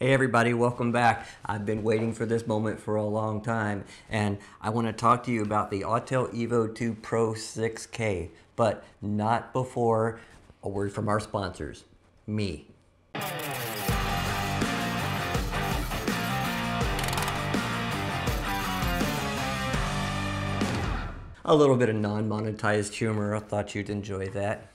Hey everybody, welcome back. I've been waiting for this moment for a long time and I want to talk to you about the Autel Evo 2 Pro 6K, but not before a word from our sponsors, me. A little bit of non-monetized humor, I thought you'd enjoy that.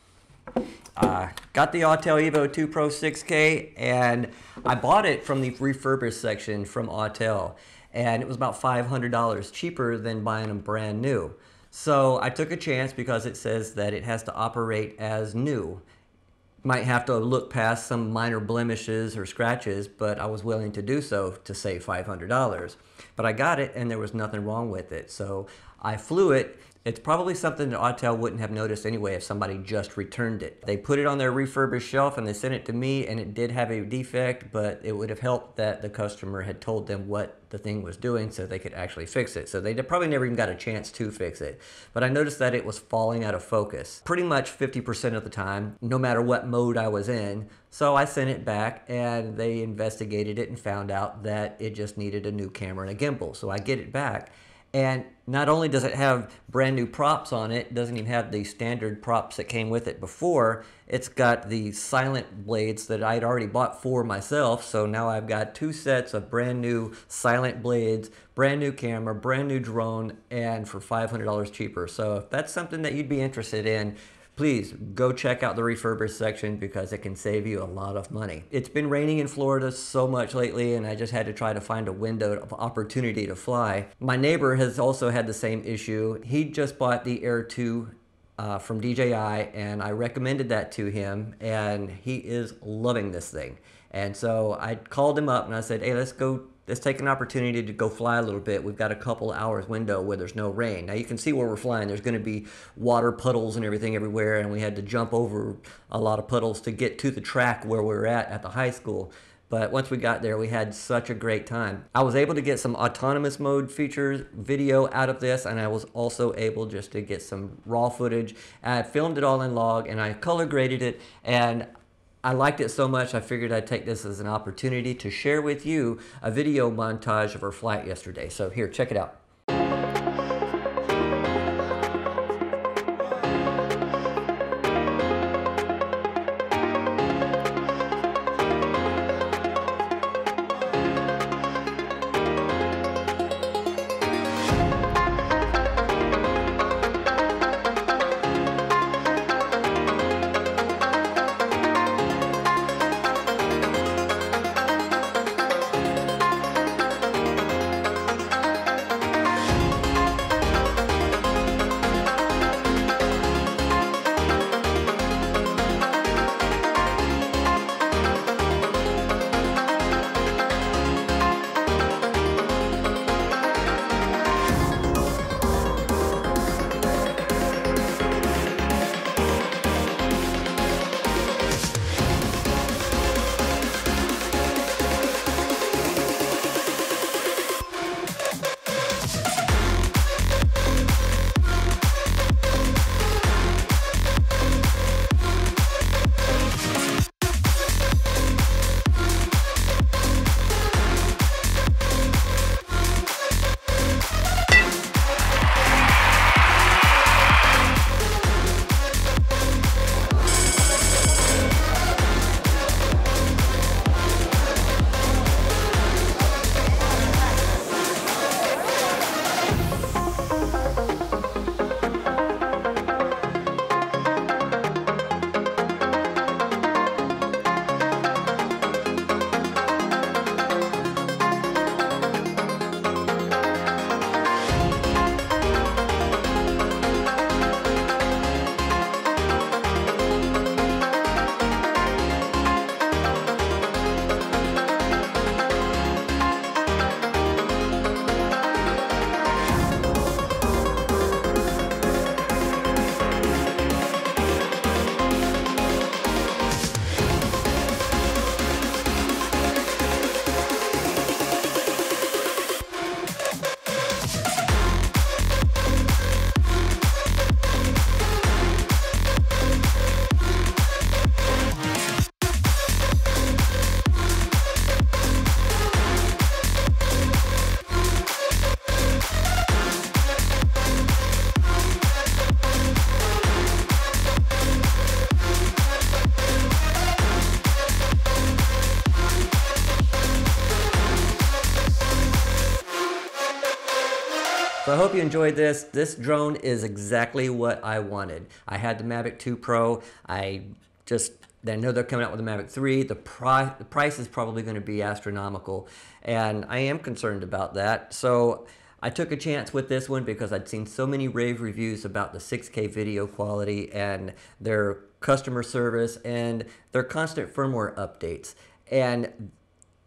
Uh, got the Autel Evo 2 Pro 6K and I bought it from the refurbished section from Autel and it was about $500 cheaper than buying them brand new. So I took a chance because it says that it has to operate as new. Might have to look past some minor blemishes or scratches, but I was willing to do so to save $500. But I got it and there was nothing wrong with it. So I flew it it's probably something that Autel wouldn't have noticed anyway if somebody just returned it. They put it on their refurbished shelf and they sent it to me and it did have a defect, but it would have helped that the customer had told them what the thing was doing so they could actually fix it. So they probably never even got a chance to fix it. But I noticed that it was falling out of focus pretty much 50% of the time, no matter what mode I was in. So I sent it back and they investigated it and found out that it just needed a new camera and a gimbal. So I get it back and not only does it have brand new props on it, it doesn't even have the standard props that came with it before. It's got the silent blades that I'd already bought for myself. So now I've got two sets of brand new silent blades, brand new camera, brand new drone, and for $500 cheaper. So if that's something that you'd be interested in, please go check out the refurbished section because it can save you a lot of money. It's been raining in Florida so much lately and I just had to try to find a window of opportunity to fly. My neighbor has also had the same issue. He just bought the Air 2 uh, from DJI and I recommended that to him and he is loving this thing. And so I called him up and I said, hey, let's go let's take an opportunity to go fly a little bit. We've got a couple hours window where there's no rain. Now you can see where we're flying. There's going to be water puddles and everything everywhere, and we had to jump over a lot of puddles to get to the track where we were at at the high school. But once we got there, we had such a great time. I was able to get some autonomous mode features video out of this, and I was also able just to get some raw footage. I filmed it all in log, and I color graded it, and I liked it so much I figured I'd take this as an opportunity to share with you a video montage of her flight yesterday. So here, check it out. So I hope you enjoyed this. This drone is exactly what I wanted. I had the Mavic 2 Pro. I just I know they're coming out with the Mavic 3. The, pri the price is probably going to be astronomical, and I am concerned about that. So I took a chance with this one because I'd seen so many rave reviews about the 6K video quality and their customer service and their constant firmware updates. And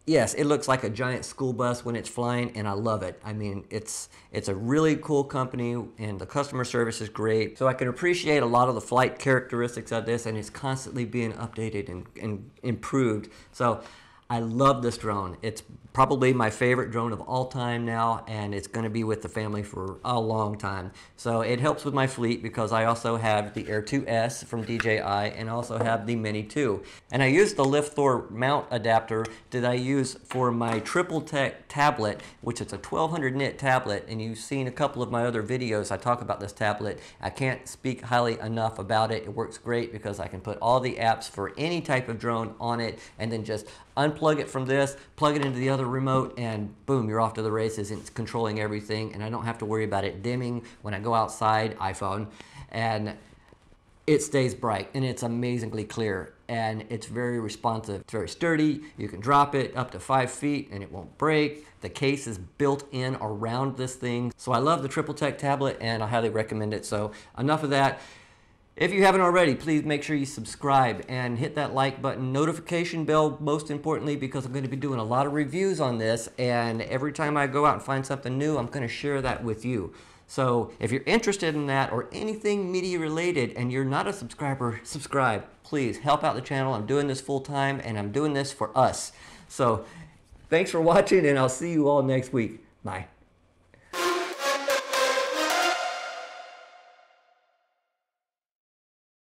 yes, it looks like a giant school bus when it's flying, and I love it. I mean, it's it's a really cool company, and the customer service is great. So I can appreciate a lot of the flight characteristics of this, and it's constantly being updated and, and improved. So I love this drone. It's probably my favorite drone of all time now, and it's going to be with the family for a long time. So it helps with my fleet because I also have the Air 2S from DJI and also have the Mini 2. And I use the Lifthor mount adapter that I use for my Tripltek tablet, which is a 1200 nit tablet, and you've seen a couple of my other videos I talk about this tablet. I can't speak highly enough about it. It works great because I can put all the apps for any type of drone on it and then just unplug it from this, plug it into the other remote, and boom, you're off to the races. It's controlling everything, and I don't have to worry about it dimming when I go outside, iPhone, and it stays bright, and it's amazingly clear, and it's very responsive. It's very sturdy. You can drop it up to five feet, and it won't break. The case is built in around this thing. So I love the Tripltek tablet, and I highly recommend it. So enough of that. If you haven't already, please make sure you subscribe and hit that like button, notification bell, most importantly, because I'm going to be doing a lot of reviews on this. And every time I go out and find something new, I'm going to share that with you. So if you're interested in that or anything media related and you're not a subscriber, subscribe. Please help out the channel. I'm doing this full time and I'm doing this for us. So thanks for watching and I'll see you all next week. Bye.